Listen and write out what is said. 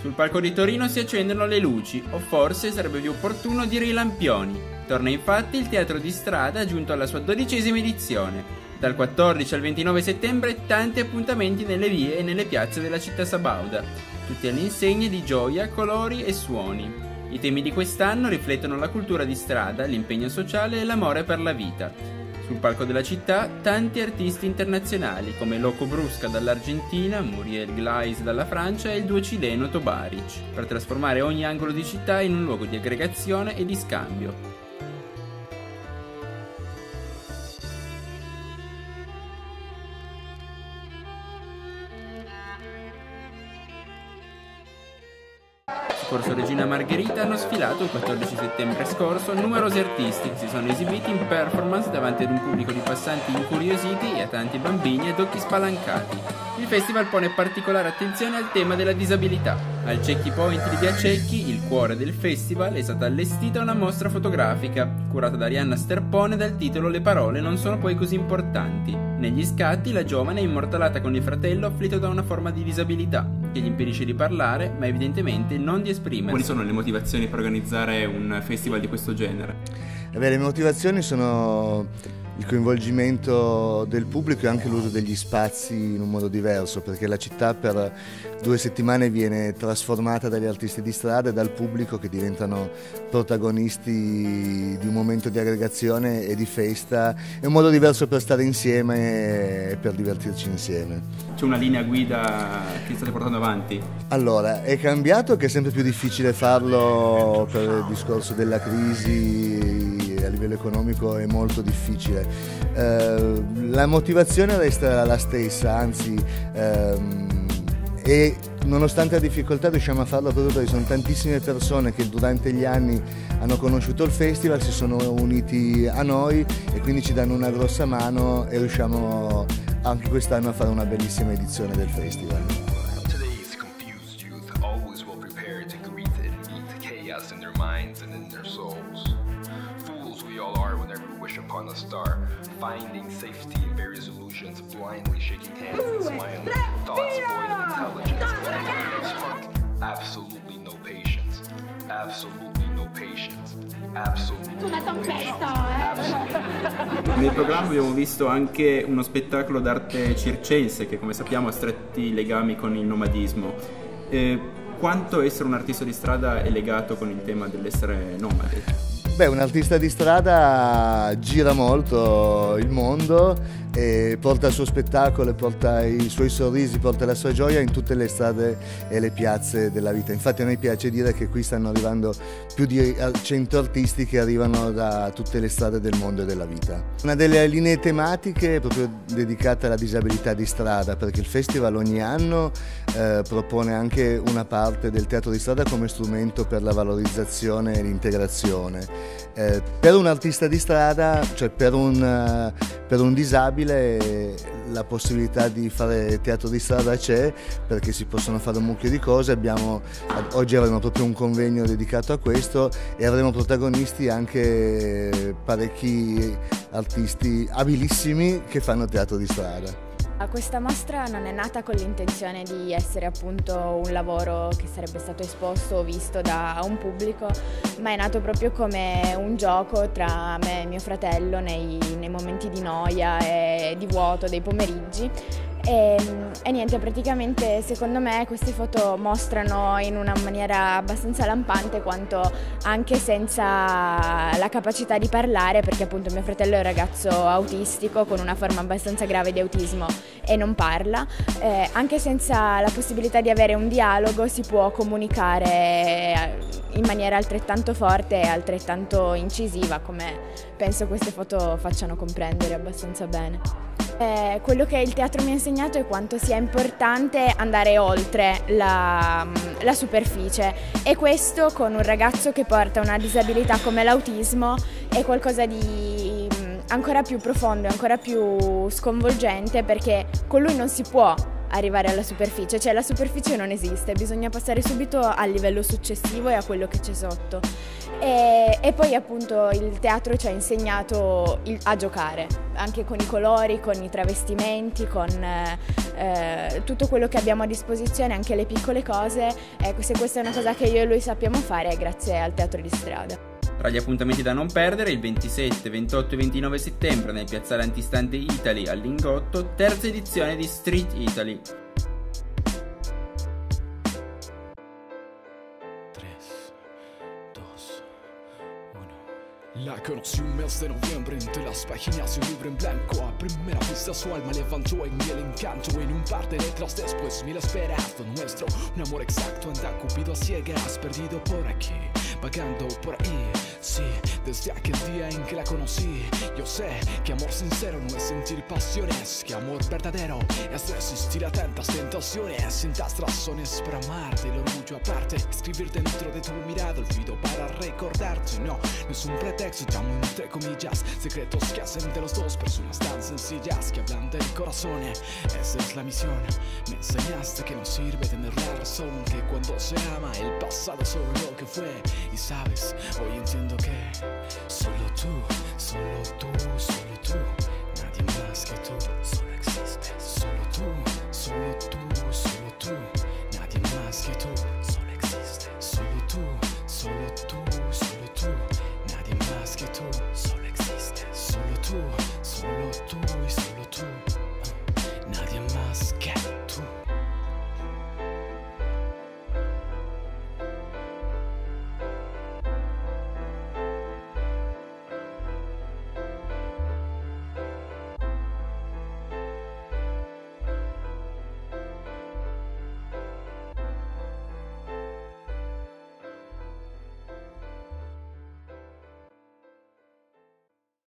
Sul palco di Torino si accendono le luci, o forse sarebbe più opportuno dire i lampioni. Torna infatti il teatro di strada giunto alla sua dodicesima edizione. Dal 14 al 29 settembre tanti appuntamenti nelle vie e nelle piazze della città sabauda, tutti all'insegna di gioia, colori e suoni. I temi di quest'anno riflettono la cultura di strada, l'impegno sociale e l'amore per la vita. Sul palco della città tanti artisti internazionali come Loco Brusca dall'Argentina, Muriel Glais dalla Francia e il duo cileno Tobaric, per trasformare ogni angolo di città in un luogo di aggregazione e di scambio. Corso Regina Margherita hanno sfilato il 14 settembre scorso numerosi artisti che si sono esibiti in performance davanti ad un pubblico di passanti incuriositi e a tanti bambini ad occhi spalancati. Il festival pone particolare attenzione al tema della disabilità. Al Cecchi Point di Via Cecchi, il cuore del festival, è stata allestita una mostra fotografica, curata da Arianna Sterpone dal titolo Le parole non sono poi così importanti. Negli scatti la giovane è immortalata con il fratello afflitto da una forma di disabilità, che gli impedisce di parlare, ma evidentemente non di esprimersi. Quali sono le motivazioni per organizzare un festival di questo genere? Beh, le motivazioni sono il coinvolgimento del pubblico e anche l'uso degli spazi in un modo diverso, perché la città per due settimane viene trasformata dagli artisti di strada e dal pubblico che diventano protagonisti di un momento di aggregazione e di festa. È un modo diverso per stare insieme e per divertirci insieme. C'è una linea guida che state portando avanti? Allora, è cambiato che è sempre più difficile farlo per il discorso della crisi livello economico è molto difficile. Eh, la motivazione resta la stessa, anzi ehm, e nonostante la difficoltà riusciamo a farlo proprio perché sono tantissime persone che durante gli anni hanno conosciuto il festival, si sono uniti a noi e quindi ci danno una grossa mano e riusciamo anche quest'anno a fare una bellissima edizione del festival. in all are whenever we wish upon a star, finding safety in various illusions, blindly shaking hands and smiling, thoughts void of intelligence, absolutely no patience, absolutely no patience. Nel programma abbiamo visto anche uno spettacolo d'arte circense che come sappiamo ha stretti legami con il nomadismo. Eh, quanto essere un artista di strada è legato con il tema dell'essere nomadi? Beh, un artista di strada gira molto il mondo e porta il suo spettacolo, porta i suoi sorrisi, porta la sua gioia in tutte le strade e le piazze della vita. Infatti a noi piace dire che qui stanno arrivando più di 100 artisti che arrivano da tutte le strade del mondo e della vita. Una delle linee tematiche è proprio dedicata alla disabilità di strada perché il festival ogni anno eh, propone anche una parte del teatro di strada come strumento per la valorizzazione e l'integrazione. Eh, per un artista di strada, cioè per un, uh, per un disabile, la possibilità di fare teatro di strada c'è perché si possono fare un mucchio di cose. Abbiamo, oggi avremo proprio un convegno dedicato a questo e avremo protagonisti anche parecchi artisti abilissimi che fanno teatro di strada. Questa mostra non è nata con l'intenzione di essere appunto un lavoro che sarebbe stato esposto o visto da un pubblico, ma è nato proprio come un gioco tra me e mio fratello nei, nei momenti di noia e di vuoto dei pomeriggi e, e, niente, praticamente secondo me queste foto mostrano in una maniera abbastanza lampante quanto anche senza la capacità di parlare, perché appunto mio fratello è un ragazzo autistico con una forma abbastanza grave di autismo e non parla, eh, anche senza la possibilità di avere un dialogo si può comunicare in maniera altrettanto forte e altrettanto incisiva come penso queste foto facciano comprendere abbastanza bene. Eh, quello che il teatro mi ha insegnato è quanto sia importante andare oltre la, la, superficie. E questo con un ragazzo che porta una disabilità come l'autismo è qualcosa di mm, ancora più profondo, ancora più sconvolgente perché con lui non si può arrivare alla superficie, cioè la superficie non esiste, bisogna passare subito al livello successivo e a quello che c'è sotto. E, e poi appunto il teatro ci ha insegnato il, a giocare, anche con i colori, con i travestimenti, con eh, tutto quello che abbiamo a disposizione, anche le piccole cose. Ecco, se questa è una cosa che io e lui sappiamo fare è grazie al teatro di strada. Tra gli appuntamenti da non perdere, il 27, 28 e 29 settembre nel piazzale antistante Italy al Lingotto, terza edizione di Street Italy. La conocí un mes de noviembre entre las páginas y un libro en blanco. A primera vista su alma levantó en mí el encanto. En un par de letras después mil esperas lo nuestro. Un amor exacto anda cupido a ciegas, perdido por aquí, vagando por ahí. Sí, desde aquel día en que la conocí, yo sé que amor sincero no es sentir pasiones, que amor verdadero es resistir a tantas tentaciones, Sientas razones para amarte, el orgullo aparte, escribir dentro de tu mirada olvido para recordarte. No, no es un pretexto, llamo entre comillas, secretos que hacen de los dos personas tan sencillas que hablan del corazón. Esa es la misión. Me enseñaste que no sirve tener la razón, que cuando se ama el pasado solo lo que fue. Y sabes, hoy entiendo que solo tú, solo tú, solo tú, nadie más que tú, solo existes. Solo tú, solo tú,